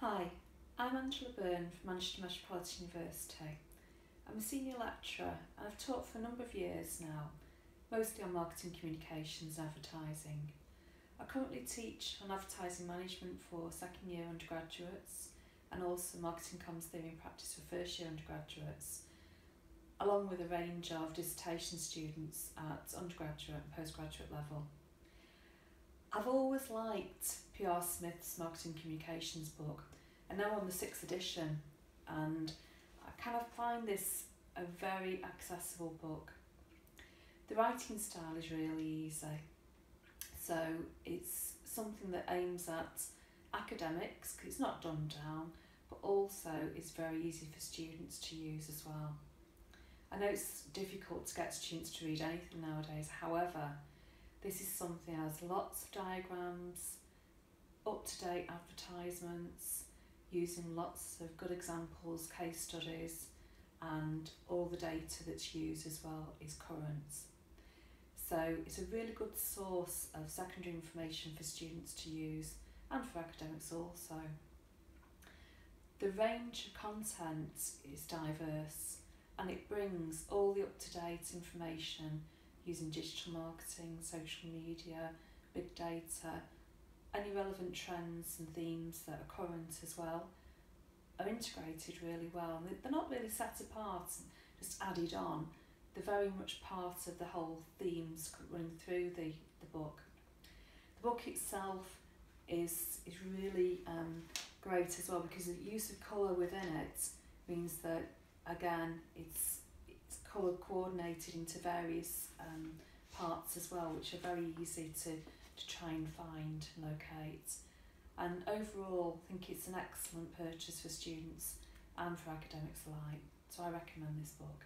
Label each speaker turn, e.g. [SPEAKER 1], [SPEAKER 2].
[SPEAKER 1] Hi, I'm Angela Byrne from Manchester Metropolitan University. I'm a senior lecturer and I've taught for a number of years now, mostly on marketing communications and advertising. I currently teach on advertising management for second year undergraduates and also marketing comms theory and practice for first year undergraduates, along with a range of dissertation students at undergraduate and postgraduate level. I've always liked PR Smith's marketing communications book, and now on the sixth edition, and I kind of find this a very accessible book. The writing style is really easy, so it's something that aims at academics, because it's not dumbed down, but also is very easy for students to use as well. I know it's difficult to get students to read anything nowadays, however, this is something that has lots of diagrams, up-to-date advertisements, using lots of good examples, case studies, and all the data that's used as well is current. So it's a really good source of secondary information for students to use and for academics also. The range of content is diverse and it brings all the up-to-date information using digital marketing, social media, big data, any relevant trends and themes that are current as well are integrated really well. They're not really set apart and just added on. They're very much part of the whole themes running through the, the book. The book itself is is really um, great as well because the use of colour within it means that again it's it's colour coordinated into various um, parts as well which are very easy to, to try and find and locate and overall I think it's an excellent purchase for students and for academics alike so I recommend this book.